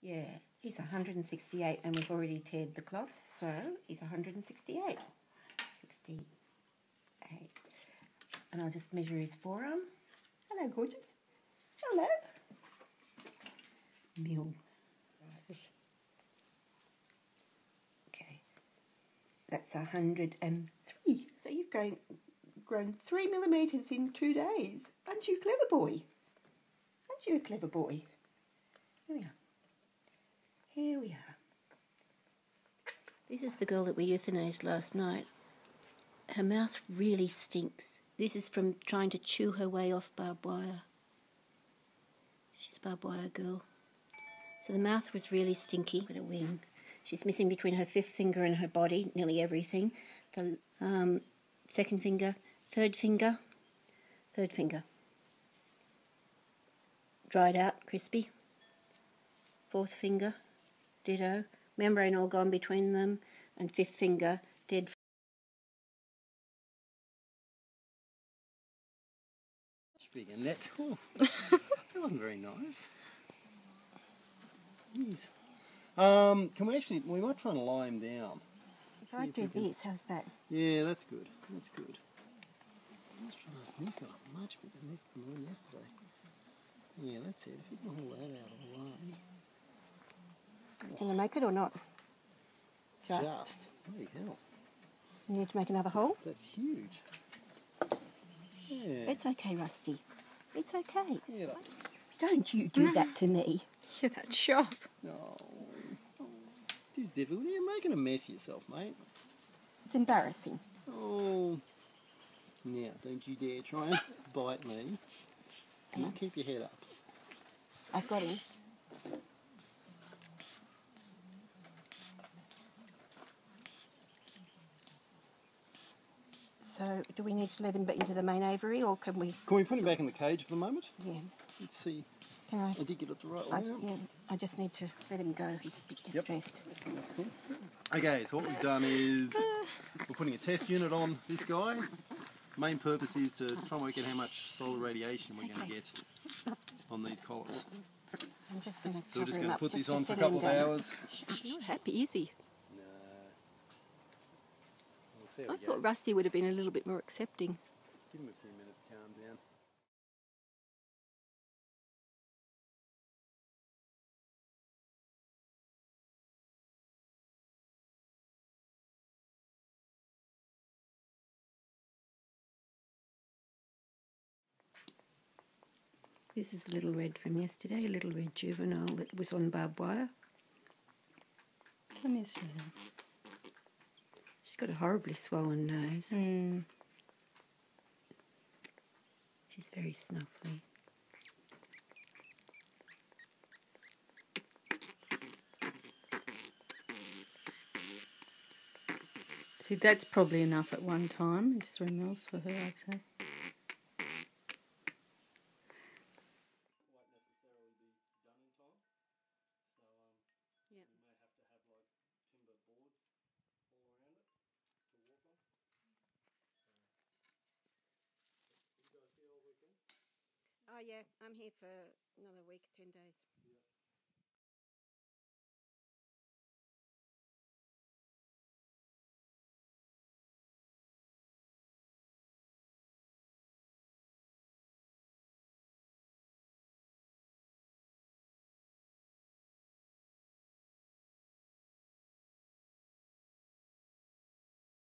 Yeah, he's 168 and we've already tared the cloth, so he's 168. 68. And I'll just measure his forearm. Hello, gorgeous. Hello. Mule. Okay. That's 103. So you've grown, grown three millimetres in two days. Aren't you clever boy? Aren't you a clever boy? Here we are. Here we are. This is the girl that we euthanized last night. Her mouth really stinks. This is from trying to chew her way off barbed wire. She's a barbed wire girl. So the mouth was really stinky with a wing. She's missing between her fifth finger and her body, nearly everything. The um, second finger, third finger, third finger. Dried out, crispy. Fourth finger, ditto. Membrane all gone between them, and fifth finger, dead. Much bigger neck. Oh, that wasn't very nice. Jeez. Um, can we actually, we might try and lie him down. If I do this, how's that? Yeah, that's good. That's good. Let's he's got a much bigger neck than the one yesterday. Yeah, that's it. If you can hold that out of the way. Can I make it or not? Just. Just. Bloody hell. You need to make another hole? That's huge. Yeah. It's okay, Rusty. It's okay. yeah, Don't you do that to me. Yeah, that sharp. no. It is difficult. You're making a mess of yourself, mate. It's embarrassing. Oh. Now, don't you dare try and bite me. You keep your head up. I've got him. So, do we need to let him back into the main aviary, or can we? Can we put him back in the cage for the moment? Yeah. Let's see. Can I? I did get it the right I, way. out. yeah, I just need to let him go. He's a bit distressed. That's cool. Okay, so what we've done is we're putting a test unit on this guy. Main purpose is to try and work out how much solar radiation we're going to get on these collars. I'm just going to So we're just going to put just this on for a couple of down. hours. He's not happy, is he? No. We'll see how I we go. thought Rusty would have been a little bit more accepting. Give him a few minutes to calm down. This is the little red from yesterday, a little red juvenile that was on barbed wire. Come here, sweetie. She's got a horribly swollen nose. Mm. She's very snuffly. See, that's probably enough at one time. It's three mils for her, I'd say. Won't necessarily be done in time. So um, Yeah. we may have to have like timber boards all around it to walk on. So, you guys here all weekend? Oh yeah, I'm here for another week, ten days.